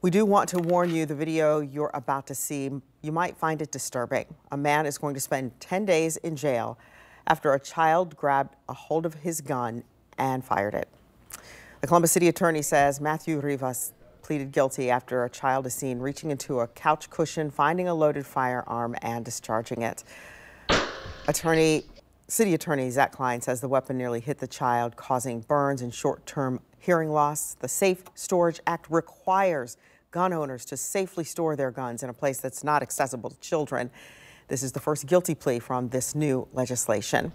We do want to warn you the video you're about to see, you might find it disturbing. A man is going to spend 10 days in jail after a child grabbed a hold of his gun and fired it. The Columbus City Attorney says Matthew Rivas pleaded guilty after a child is seen reaching into a couch cushion, finding a loaded firearm, and discharging it. Attorney, City Attorney Zach Klein says the weapon nearly hit the child, causing burns and short-term hearing loss. The Safe Storage Act requires gun owners to safely store their guns in a place that's not accessible to children. This is the first guilty plea from this new legislation.